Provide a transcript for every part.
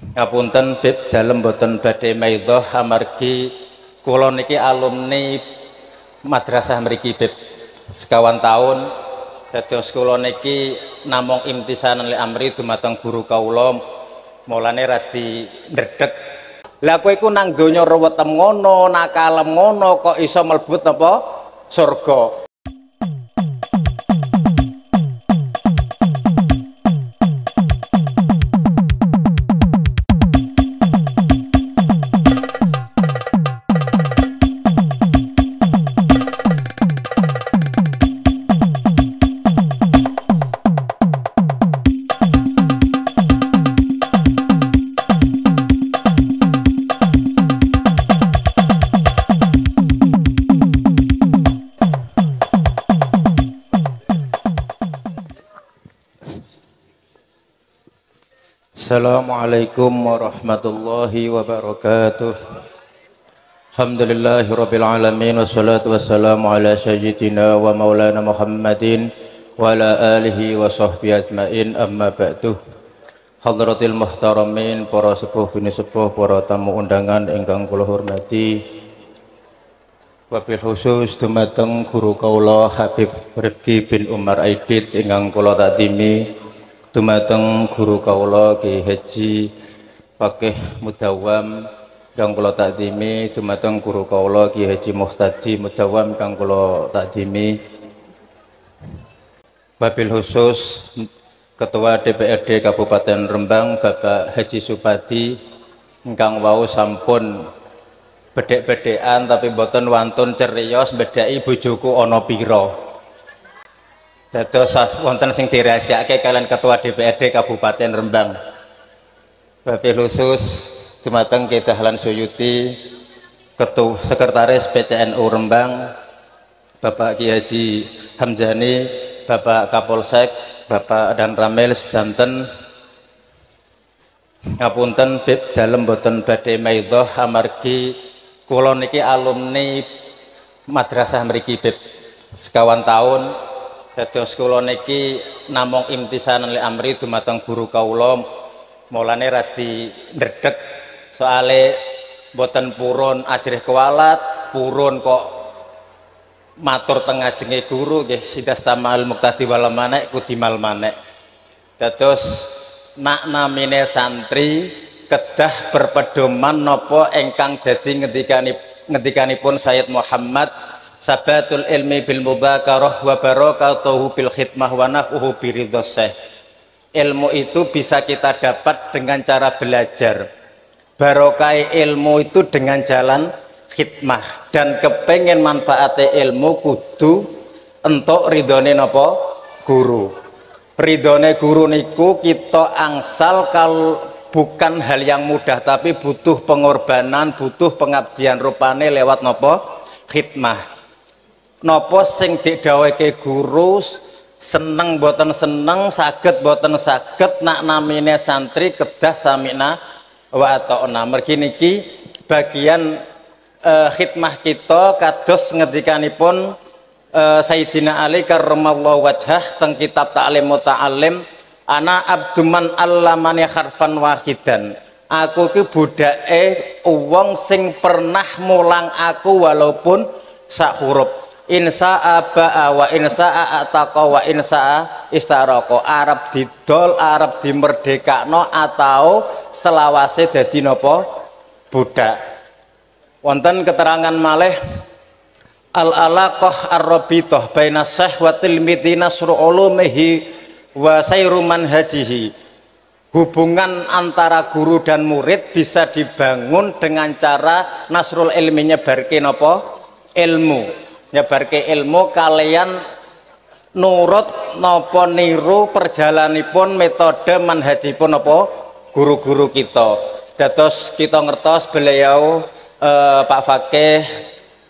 ngapunten bib dalem boten badhe maidhah amargi kula niki alumni madrasah mriki bib. Sekawan tahun dados kula niki namung imtisanan li amri dumateng guru kawula mulane radi ndredeg. Lah kowe iku nang donya ruwetem ngono nakalem ngono kok iso mlebut apa surga Assalamualaikum warahmatullahi wabarakatuh. Alhamdulillahi rabbil alamin Wassalatu wassalamu ala sayyidina wa maulana Muhammadin Wa ala alihi wa sahbihi ajmain amma ba'du. Hadratil muhtaramin Para sepuh bini sepuh Para tamu undangan Engkang kula hormati. Wabil khusus Dumateng guru kaula Habib Rifki bin Umar Aidit Engkang kula takdimi dumateng guru kawula Ki Haji Pakih Mudawam kang kula takdimi. Dumateng guru kawula Ki Haji Muhtadi Mudawam kang kula takdimi. Wabil khusus Ketua DPRD Kabupaten Rembang Bapak Haji Supadi ingkang wau sampun bedek-bedekan tapi boten wantun cerios bedai bojoku ana pira Dados wonten sing dirahasiake kalian Ketua DPRD Kabupaten Rembang. Bapak khusus dumateng Kedahlan Suyuti, Ketua Sekretaris PCNU Rembang, Bapak Ki Haji Hamzani, Bapak Kapolsek, Bapak dan Ramil sedanten ngapunten bib dalem boten badhe maidhah amargi kula niki alumni madrasah mriki bib sekawan tahun dados kula niki namung imtisanan li amri dumateng guru kawula mulane radi ndredeg soale boten purun ajrih kualat purun kok matur tengah jenge guru nggih sidas tamal muktadi wal manek kudimal manek dados nak namine santri kedah berpedoman nopo engkang dadi ngendikanipun Sayyid Muhammad sabatul ilmi bil mudzakarah wa barakatuhu bil khidmah wa naf'uhu ilmu itu bisa kita dapat dengan cara belajar. Barokai ilmu itu dengan jalan khidmah. Dan kepengen manfaatnya ilmu kudu untuk ridhone nopo? Guru. Ridhone guru niku kita angsal kalau bukan hal yang mudah tapi butuh pengorbanan butuh pengabdian rupane lewat nopo? Khidmah nopo sing didhawuhke guru seneng boten seneng saged boten saged nak namine santri kedah samina wa ta'na mergi niki bagian uh, khidmah kita kados ngendikanipun uh, Sayyidina Ali karramallahu wajhah teng kitab Ta'lim Muta'allim ana abduman allamani harfan wahidan. Aku ki budake wong sing pernah mulang aku walaupun sak huruf insa'a ba'a wa insa'a ataqa wa insa'a istaroko Arab didol Arab dimerdekakno atau selawase dadi napa? Budak. Wonten keterangan malih al alaqah ar-rabithah baina wa tilmidhi nasru ulumihi wa sayru manhajihi. Hubungan antara guru dan murid bisa dibangun dengan cara nasrul ilminya barke napa? Ilmu nyebarke ilmu kalian nurut nopo niru perjalanipun metode manhajipun nopo guru-guru kita. Dados kita ngertos beliau eh, Pak Fakih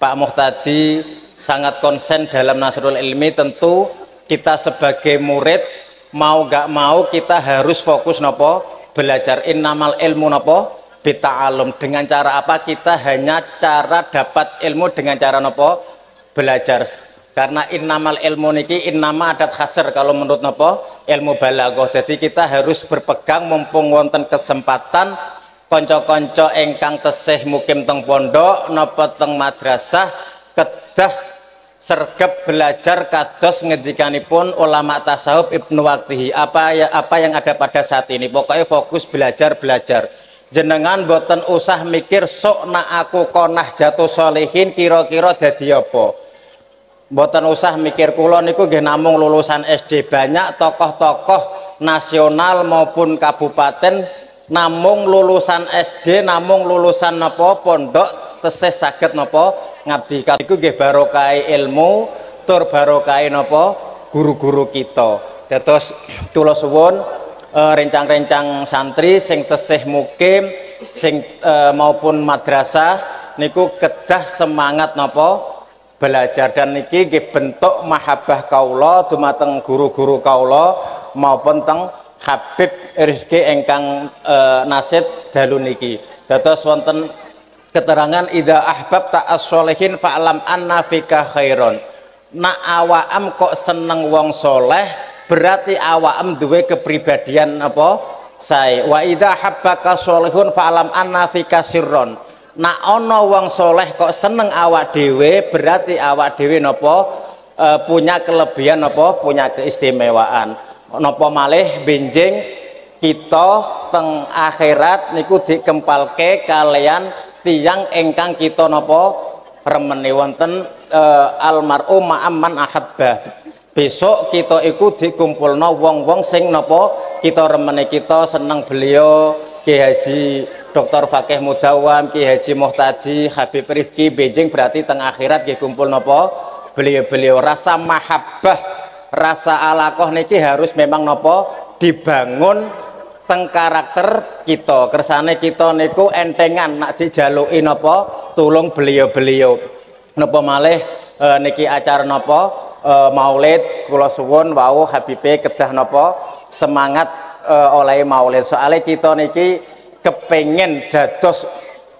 Pak Muhtadi sangat konsen dalam Nasrul Ilmi. Tentu kita sebagai murid mau gak mau kita harus fokus nopo belajar innamal ilmu nopo alum dengan cara apa? Kita hanya cara dapat ilmu dengan cara nopo belajar. Karena innamal ilmu niki innama adat khasir kalau menurut nopo ilmu balagoh. Jadi kita harus berpegang mumpung wonten kesempatan konco-konco engkang tesih mukim teng pondok nopo teng madrasah kedah sergap belajar kados ngedikanipun ulama tasawuf Ibnu Waktihi apa ya apa yang ada pada saat ini? Pokoknya fokus belajar belajar jenengan boten usah mikir sok nak aku konah jatuh solehin kira-kira dadi apa boten usah mikir kula niku nggih namung lulusan SD banyak tokoh-tokoh nasional maupun kabupaten namung lulusan SD namung lulusan napa pondok tesih saged napa ngabdi iku nggih barokah ilmu tur barokah napa guru-guru kita. Dados kula suwun Eh, rencang-rencang santri sing tesih mukim sing uh, maupun madrasah niku kedah semangat nopo belajar dan niki bentuk mahabbah kaula dumateng guru-guru kaula maupun teng Habib Rizki engkang uh, nasid dalu niki. Dados wonten keterangan ida ahbab ta as-solihin fa'lam anna fika khairon nak awaam kok seneng wong soleh berarti awam duwe kepribadian apa? Saya wa idza habbaka sholihun fa'lam anna fika sirron nak ana wong soleh kok seneng awak dhewe berarti awak dhewe napa e, punya kelebihan apa punya keistimewaan. Napa malih benjing kita teng akhirat niku dikempalke kalian tiang engkang kita napa remeni wonten e, almarhum ma'amman ahabba besok kita ikut dikumpulno wong-wong sing napa kita remene kita seneng beliau Ki Haji Dr. Fakih Mudawam Ki Haji Muhtadi Habib Rifki Beijing berarti tengah akhirat nggih kumpul napa? Beliau-beliau rasa mahabbah rasa alakoh niki harus memang napa? Dibangun teng karakter kita. Kersane kita niku entengan nak dijaluki napa? Tulung beliau-beliau. Napa malih e, niki acara napa? Uh, maulid kula suwun wau Habibe kedah napa? Semangat uh, oleh maulid. Soalnya kita niki kepengen dados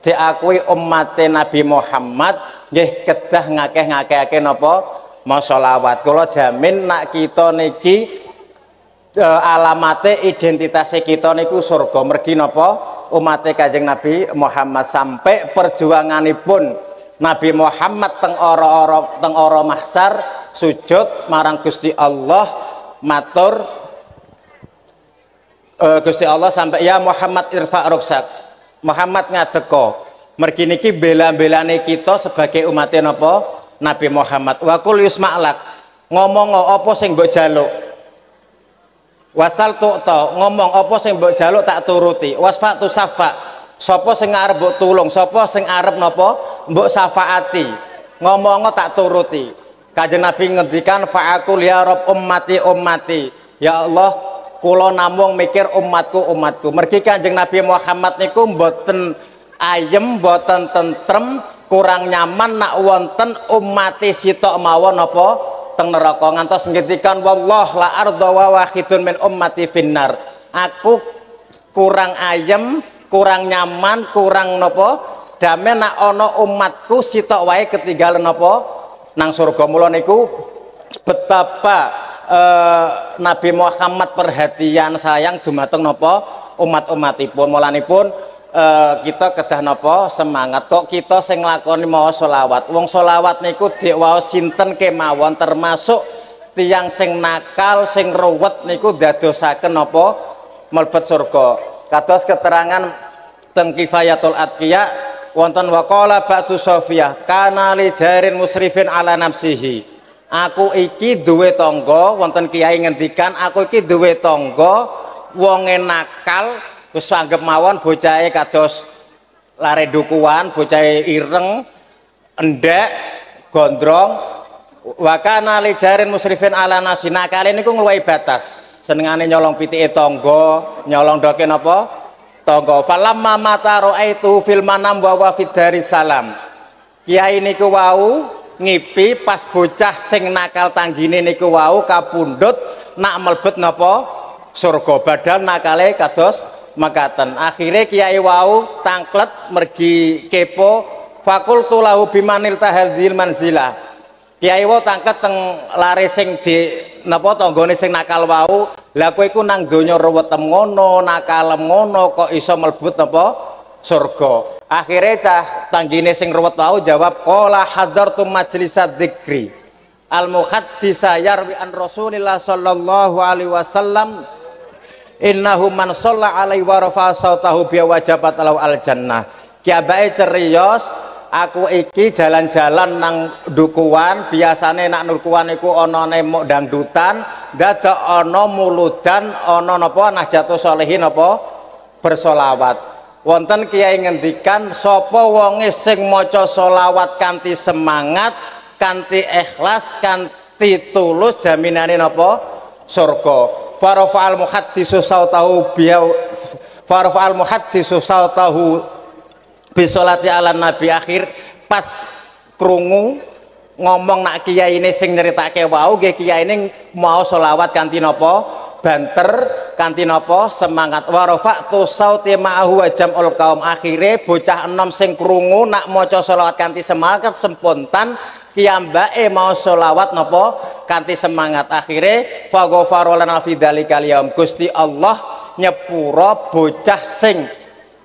diakui umat Nabi Muhammad nggih kedah ngakeh-ngakehake napa? Masolawat kula jamin nak kita niki e, alamate identitasnya kita niku surga. Mergi napa? Umat Kanjeng Nabi Muhammad. Sampai perjuanganipun Nabi Muhammad teng ora-ora teng ora mahsar sujud marang Gusti Allah matur uh, Gusti Allah sampai ya Muhammad irfa ruksak Muhammad ngadeko mergi niki bela-belane kita sebagai umat napa Nabi Muhammad. Wa kul yusma'lak ngomong apa sing mbok jaluk? Wasal tu'ta ngomong apa sing mbok jaluk tak turuti. Wasfa tu safa sapa sing arep mbok tulung? Sapa sing arep napa? Mbok syafaati. Ngomong tak turuti. Kanjeng Nabi ngendikan fa'akul ya Rob ummati ummati. Ya Allah, kula namung mikir umatku umatku. Mergi Kanjeng Nabi Muhammad niku mboten ayem, mboten tentrem, kurang nyaman nak wonten ummati sitok mawon apa teng neraka ngantos ngendikan wallah la arda wa wahidun min ummati finnar. Aku kurang ayem, kurang nyaman, kurang napa damai nak ana umatku sitok wae ketinggalan napa nang surga mula niku betapa uh, Nabi Muhammad perhatian sayang dumateng napa? Umat-umatipun. Mulanipun uh, kita kedah napa? Semangat. Kok kita sing nglakoni mawa selawat? Wong selawat niku waos sinten kemawon termasuk tiang sing nakal sing ruwet niku dadosaken napa? Mlebet surga. Kados keterangan teng kifayatul atqiya wonten waqala ba'du sofia kana li jarin musrifin ala nafsihi aku iki duwe tangga wonten kiai ngendikan aku iki duwe tangga wonge nakal wis anggap mawon bocahe kados lare dukuan bocahe ireng endek gondrong. Wa kana li jarin musrifin ala nafsi nakal niku ngluwi batas. Senengane nyolong pitike tangga nyolong doke napa? Tonggo falamma mata raaitu fil manam wa wa salam. Kiai niku wau ngipi pas bocah sing nakal tanggine niku wau kapundhut nak melbet napa? Surga. Badal nakale kados makaten akhirnya kiai wau tangklet mergi kepo fakultu lahu bimanil tahadzil manzilah Kiai wo tangket teng lare sing di napa tanggane sing nakal wau. Lah kowe iku nang donya ruwetem ngono nakalem ngono kok iso mlebut napa? Surga akhirnya cah tanggine sing ruwet wau jawab qala hadartu majlisad dzikri. Al muhaddisa yarwi an rasulillah sallallahu alaihi wasallam innahu man shalla alaihi wa rafa sautahu bi wajabat al jannah. Kiabai cerios aku iki jalan-jalan nang dukuan biasane nak dukuan iku ana nemok dangdutan dadak ana muludan ana napa jatuh solehin apa bersolawat wonten kiai ngendikan sapa wonge sing maca solawat kanthi semangat kanthi ikhlas kanthi tulus jaminane napa? Surga. Farafa'al muhaddisu sautahu biya farafa'al muhaddisu sautahu bisolati ala nabi akhir pas krungu ngomong nak kiai ini sing nyeritake wau nggih kiai ini mau solawat kanthi napa banter kanthi napa? Semangat. Warofa tu sauti ma'ahu wa jam'ul kaum akhire bocah enom sing krungu nak maca solawat kanthi semangat spontan kiyambake mau solawat napa? Kanthi semangat. Akhire faghfara lana fi dzalikal Gusti Allah nyepuro bocah sing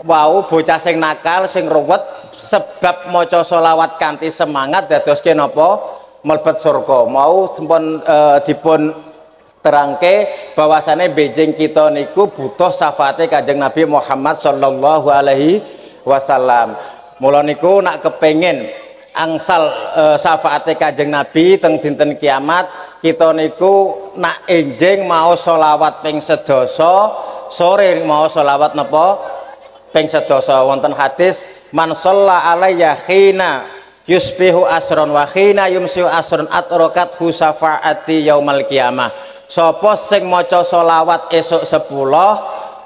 wau bocah sing nakal sing ruwet sebab maca solawat kanthi semangat dadoske napa? Mlebet surga. Mau sampun e, dipun terangke bahwasane bejeng kita niku butuh syafaate Kanjeng Nabi Muhammad sallallahu alaihi wasallam. Mula niku nak kepengin angsal e, syafaate Kanjeng Nabi teng dinten kiamat kita niku nak enjing mau solawat ping sore mau solawat napa? Ping sedasa wonten hadis man shalla alayya khina yusbihu asron wa khina yumsiu asron atrokat hu syafaati yaumal kiamah sapa sing maca selawat esuk 10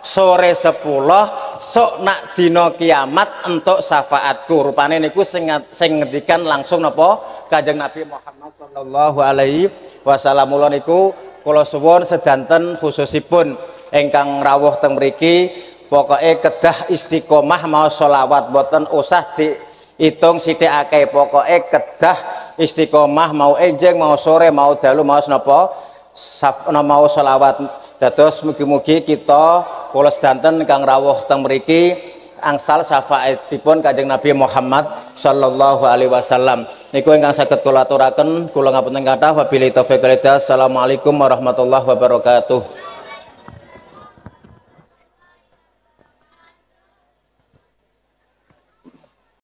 sore 10 sok nak dina kiamat entuk syafaatku. Rupane niku sing sing langsung napa? Kanjeng Nabi Muhammad sallallahu alaihi wasallam. Niku kula suwun sedanten khususipun ingkang rawuh teng mriki. Pokoknya kedah istiqomah mau sholawat boten usah dihitung sidikake pokoknya kedah istiqomah mau enjeng mau sore mau dalu mau senopo mau sholawat dados mugi-mugi kita kula sedanten kang rawuh teng mriki angsal syafaatipun Kanjeng Nabi Muhammad sallallahu alaihi wasallam. Niku ingkang saged kula aturaken kula ngapunten kathah wabillahi taufiq Assalamualaikum warahmatullahi wabarakatuh